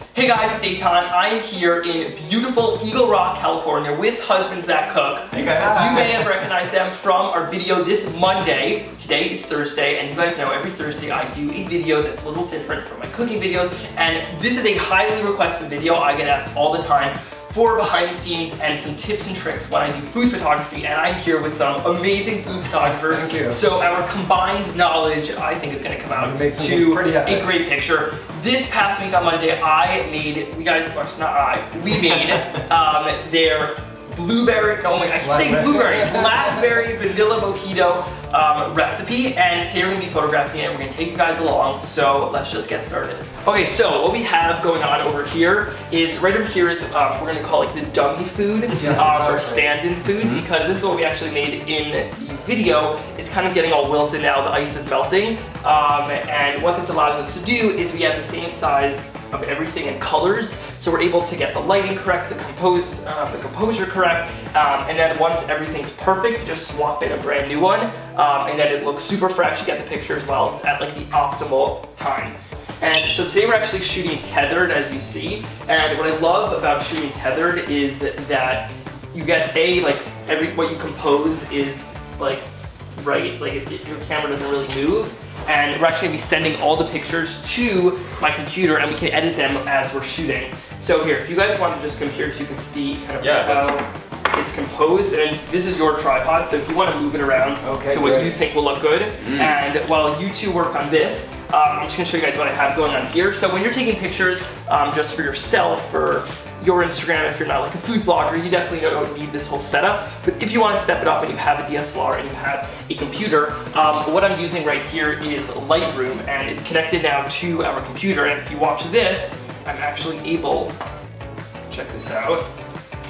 Hey guys, it's Eitan. I'm here in beautiful Eagle Rock, California with Husbands That Cook. Hey guys. You may have recognized them from our video this Monday. Today is Thursday, and you guys know every Thursday I do a video that's a little different from my cooking videos, and this is a highly requested video. I get asked all the time for behind the scenes and some tips and tricks when I do food photography, and I'm here with some amazing food photographers. Thank you. So our combined knowledge, I think, is gonna come out to a great picture. This past week on Monday, I made, we guys, well, not I, we made um, their blueberry, oh my, I keep saying blueberry, blackberry vanilla mojito um, recipe, and today we're gonna be photographing it. We're gonna take you guys along, so let's just get started. Okay, so what we have going on over here is, right over here is, um, we're gonna call it the dummy food, Yes, um, or stand-in food, Mm-hmm. because this is what we actually made in the video. It's kind of getting all wilted now, the ice is melting, um, and what this allows us to do is we have the same size of everything in colors, so we're able to get the lighting correct, the compose, uh, the composure correct, um, and then once everything's perfect, you just swap in a brand new one, um, and then it looks super fresh. You get the picture as well. It's at like the optimal time. And so today we're actually shooting tethered, as you see. And what I love about shooting tethered is that you get a like every what you compose is like right, like it, your camera doesn't really move. And we're actually gonna be sending all the pictures to my computer and we can edit them as we're shooting. So here, if you guys want to just come here so you can see kind of Yeah, how it's composed. And this is your tripod, so if you want to move it around Okay, to what great. you think will look good. And while you two work on this, um, I'm just gonna show you guys what I have going on here. So when you're taking pictures um, just for yourself, for your Instagram, if you're not like a food blogger, you definitely don't need this whole setup. But if you wanna step it up and you have a DSLR and you have a computer, um, what I'm using right here is Lightroom and it's connected now to our computer. And if you watch this, I'm actually able, check this out,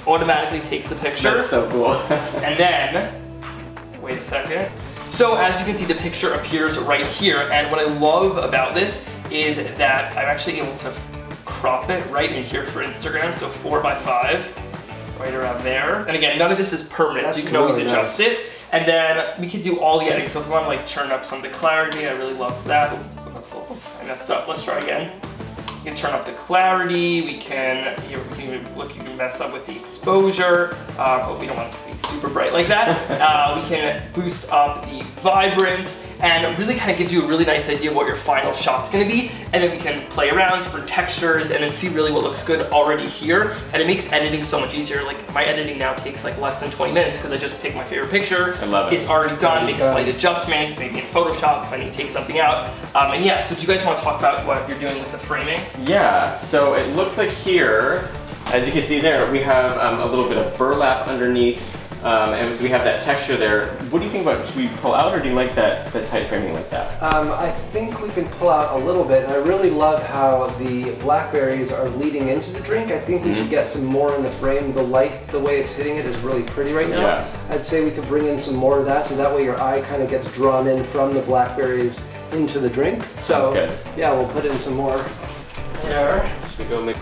automatically takes the picture. That's so cool. And then, wait a second. So as you can see, the picture appears right here. And what I love about this is that I'm actually able to crop it right in here for Instagram. So four by five, right around there. And again, none of this is permanent. That's you can always adjust it. And then we can do all the editing. So if we want to like turn up some of the clarity, I really love that. Oh, that's all. I messed up. Let's try again. We can turn up the clarity. We can, you can look, you can mess up with the exposure, uh, but we don't want it to be super bright like that. uh, we can boost up the vibrance, and it really kind of gives you a really nice idea of what your final shot's gonna be. And then we can play around different textures and then see really what looks good already here. And it makes editing so much easier. Like my editing now takes like less than 20 minutes because I just pick my favorite picture. I love it. It's already done, make Okay. slight adjustments, maybe in Photoshop if I need to take something out. Um, and yeah, so do you guys want to talk about what you're doing with the framing? Yeah, so it looks like here, as you can see there, we have um, a little bit of burlap underneath, um, and so we have that texture there. What do you think about, should we pull out or do you like that, that tight framing like that? um, I think we can pull out a little bit, and I really love how the blackberries are leading into the drink. I think we Mhm. could get some more in the frame. The light, the way it's hitting it is really pretty right now. Yeah. I'd say we could bring in some more of that, so that way your eye kind of gets drawn in from the blackberries into the drink. So Sounds good. yeah, we'll put in some more there. Should we go mix?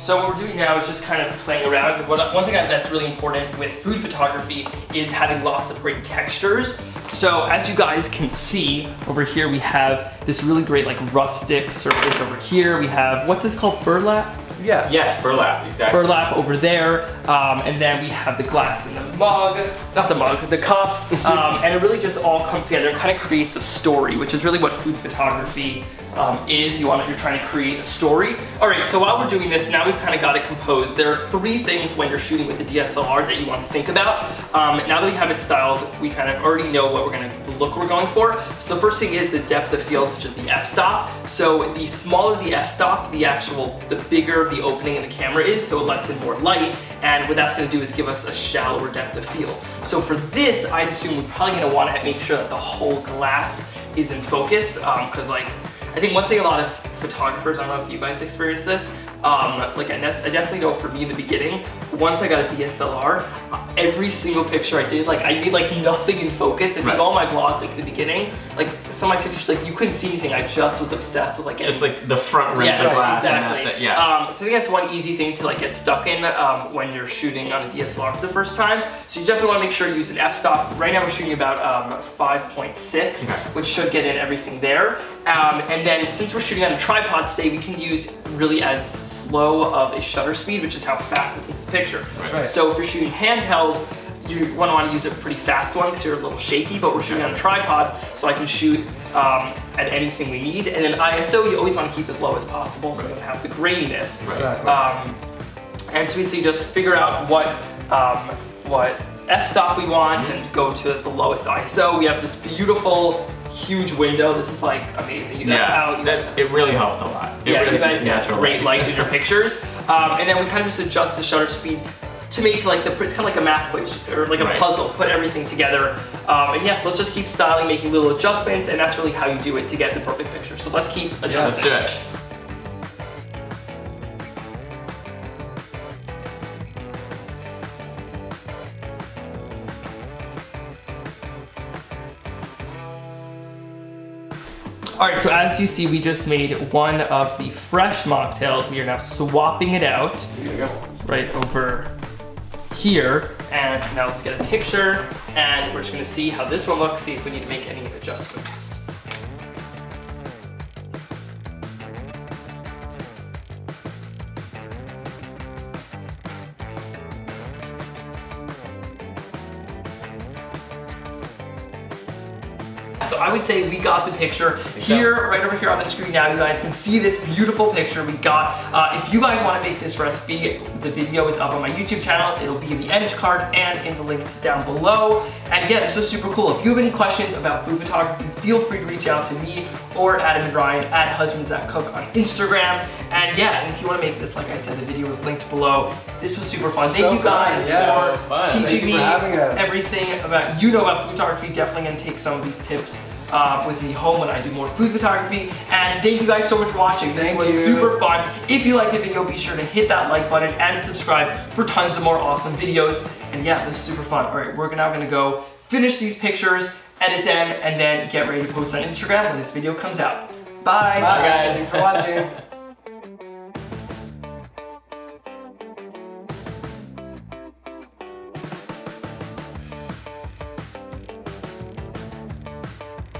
So what we're doing now is just kind of playing around. What, one thing that's really important with food photography is having lots of great textures. So as you guys can see over here, we have this really great like rustic surface over here. We have, what's this called, burlap? Yeah. Yes, burlap, exactly. burlap over there, um, and then we have the glass in the mug, not the mug, the cup, um, and it really just all comes together and kind of creates a story, which is really what food photography um, is. You want, you're trying to create a story. All right, so while we're doing this, now we've kind of got it composed. There are three things when you're shooting with the DSLR that you want to think about. Um, now that we have it styled, we kind of already know what we're gonna, the look we're going for. So the first thing is the depth of field, which is the f-stop. So the smaller the f-stop, the actual, the bigger the opening in the camera is, so it lets in more light. And what that's gonna do is give us a shallower depth of field. So for this, I'd assume we're probably gonna wanna make sure that the whole glass is in focus, because like, I think one thing a lot of photographers, I don't know if you guys experience this, um, like I, I definitely know for me in the beginning, once I got a DSLR, every single picture I did, like I made like nothing in focus. If Right. you go on my blog, like at the beginning, like some of my pictures, like you couldn't see anything. I just was obsessed with like Just getting- like the front rim Yes, of the glass and exactly. that's it. Yeah. Um, so I think that's one easy thing to like get stuck in um, when you're shooting on a DSLR for the first time. So you definitely want to make sure you use an f-stop. Right now we're shooting about um, 5.6, Okay. which should get in everything there. Um, and then since we're shooting on a tripod today, we can use really as slow of a shutter speed, which is how fast it takes a picture. Right. So if you're shooting handheld, you want to want to use a pretty fast one because you're a little shaky, but we're shooting on a tripod, so I can shoot um, at anything we need. And then ISO, you always want to keep as low as possible so it doesn't have the graininess. Right. Um, and to basically just figure out what um, what f-stop we want and go to the lowest ISO. We have this beautiful, huge window. This is like amazing. You guys out. You guys that's, it really helps a lot. It yeah, really you guys get natural great light in your pictures. Um, and then we kind of just adjust the shutter speed to make like the, it's kind of like a math quiz just, or like a Right. puzzle, put everything together. Um, and yeah, so let's just keep styling, making little adjustments, and that's really how you do it to get the perfect picture. So let's keep adjusting. Let's do it. All right, so as you see, we just made one of the fresh mocktails. We are now swapping it out Here you go. right over here. And now let's get a picture, and we're just gonna see how this one looks, see if we need to make any adjustments. So I would say we got the picture here, right over here on the screen now. You guys can see this beautiful picture we got. Uh, if you guys want to make this recipe, the video is up on my YouTube channel. It'll be in the end card and in the links down below. And yeah, this was super cool. If you have any questions about food photography, feel free to reach out to me or Adam and Ryan at Husbands That Cook on Instagram. And yeah, and if you want to make this, like I said, the video is linked below. This was super fun. Thank So you guys yes. for Fun. teaching me for us. everything about you know about food photography. Definitely gonna take some of these tips uh, with me home when I do more food photography. And thank you guys so much for watching. This Thank was you. super fun. If you liked the video, be sure to hit that like button and subscribe for tons of more awesome videos. And yeah, this is super fun. All right, we're now gonna go finish these pictures, edit them, and then get ready to post on Instagram when this video comes out. Bye. Bye guys. Thanks for watching.